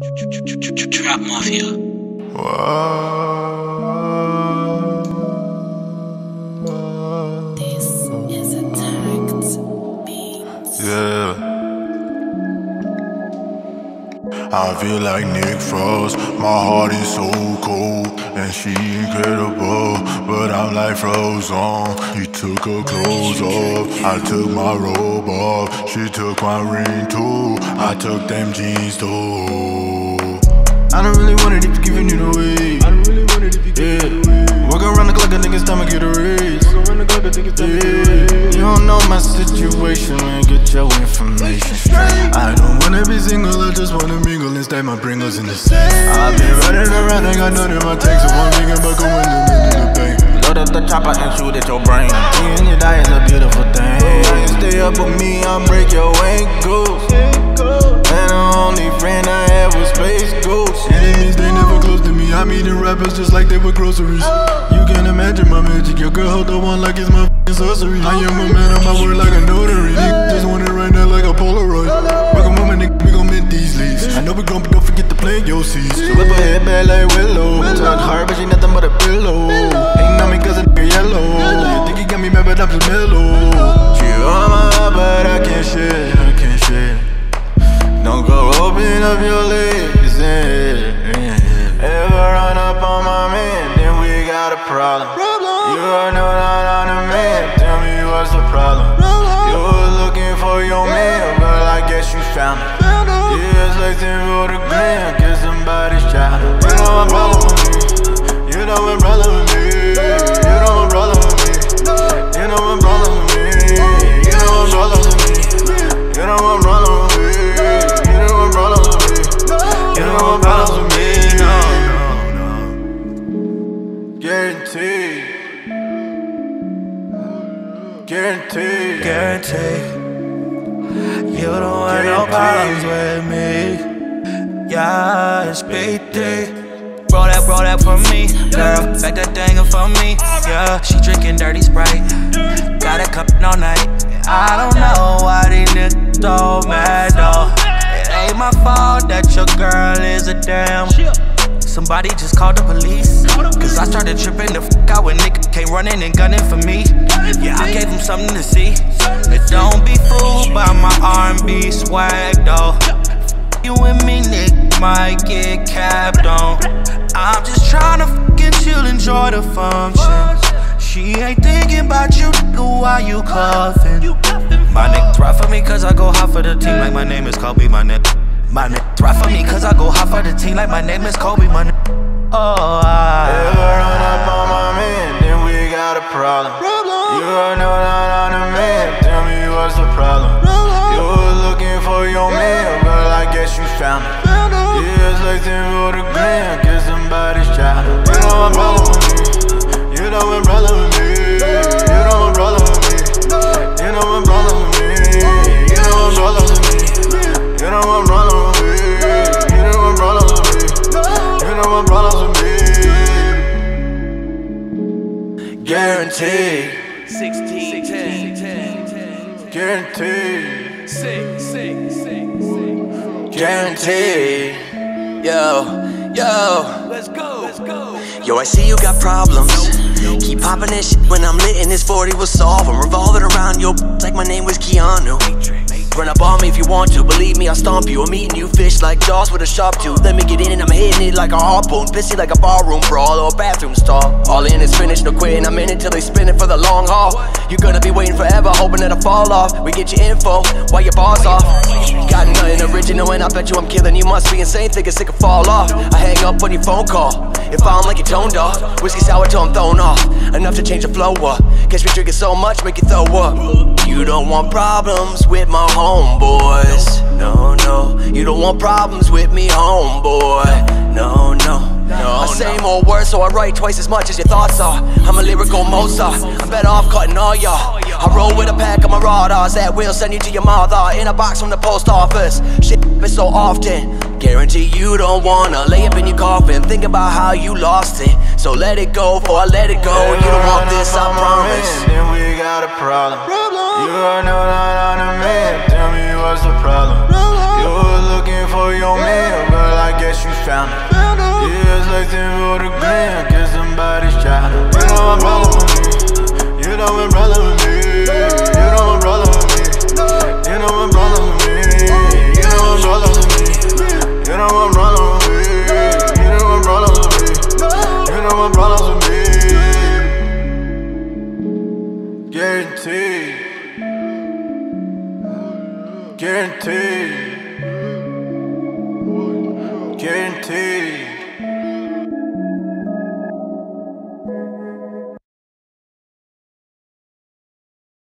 Trap Mafia. This is attacked beats. Yeah. I feel like Nick Frost. My heart is so cold, and she incredible, but I'm like frozen. He took her clothes off, I took my robe off. She took my ring too, I took them jeans too. I don't really want it if you giving it away. I don't really want it if you giving it away. Walk around the clock, a nigga's time to get a raise. Yeah. You don't know my situation, man. Get your information straight. I don't wanna be single, I just wanna mingle and stay my Pringles in the same. I've been running around, I got nothing in my tank, so I'm thinking about going to the bank. Load up the chopper and shoot at your brain. Me and you die is a beautiful thing. You stay up with me, I'll break your ankles. And the only friend I had was Space Ghost. I'm eating rappers just like they were groceries. You can imagine my magic. Your girl hold the one like it's my f***ing sorcery. I am a man of my word like a notary. Nigga just want it right now like a Polaroid. Welcome home, nigga, we gon' mint these leaves. I know we gon' but don't forget to plant your seeds. So whip her head back like Willow. Talk hard, but she nothing but a pillow. Hating on me cause a nigga yellow. You think he got me mad, but I'm just mellow. She problem. You are no not on me. tell me what's the problem. You were looking for your man, but I guess you found him. Yeah, it's like they wrote the gram, cause somebody's child. You know my problem. with me, you know my problem with me, you know my problem with me, you know my problem with me, you know my problem with me, you know my problem with me, you know my problem with me, you know my problem with me. Guaranteed. Guarantee. You don't want no problems with me. Yeah, it's BT. Roll that, roll that for me, girl. Back that thing up for me. Yeah, she drinking dirty sprite. Got a cup all night. I don't know why these niggas so mad though. It ain't my fault that your girl is a damn. Somebody just called the police. Cause I started tripping the fuck out when nigga came running and gunning for me. Yeah, I gave him something to see. But don't be fooled by my R&B swag though. You and me, nigga, might get capped on. I'm just trying tryna fucking chill, enjoy the function. She ain't thinking about you, nigga, why you coughing? My niggas ride for me cause I go hot for the team like my name is Kobe, my nigga. My niggas ride for me cause I go hot for the team like my name is Kobe, my nigga. Oh, I. Ever run up on my man, then we got a problem. You are no not on a man, tell me what's the problem. You were looking for your man, but I guess you found him. Yeah, it's like them for the gram, get somebody's child. You know I'm problem with me. You know I'm problem with me. Guaranteed. 16, 10, 10, 10, Guaranteed. 6, 6, 6, 6. Guaranteed. Yo, yo, Let's go, let's go. yo, I see you got problems. Keep popping that shit when I'm lit and this 40 will solve 'em. Revolving around your like my name was Keanu. Run up on me if you want to, believe me, I'll stomp you. I'm eating you fish like jaws with a sharp tooth. Let me get in and I'm hitting it like a harpoon. Pissy like a barroom brawl or a bathroom stall. All in is finished, no quitting. I'm in it till they spin it for the long haul. You're gonna be waiting forever, hoping that I fall off. We get your info while your bars off. Got nothing original, and I bet you I'm killing. You must be insane, thinking sick of fall off. I hang up on your phone call. If I'm like your tone dog, whiskey sour till I'm thrown off. Enough to change the flow up. Catch me drinking so much, make you throw up. You don't want problems with my homeboys. No, no. You don't want problems with me, homeboy. No, no. No, I say more words, so I write twice as much as your thoughts are. I'm a lyrical Mozart. I'm better off cutting all y'all. I roll with a pack of marauders that will send you to your mother in a box from the post office. Shit happens so often. Guarantee you don't wanna lay up in your coffin. Think about how you lost it. So let it go, before I let it go. You don't want this, I promise. Then we got a problem. You are no not on a man. Tell me what's the problem. You were looking for your man, but I guess you found it. don't umbrella with me. You don't umbrella with me. You don't umbrella with me. You don't umbrella with me. You don't umbrella with me. You don't umbrella with me. You don't umbrella with me. Guaranteed. Guaranteed. Guaranteed.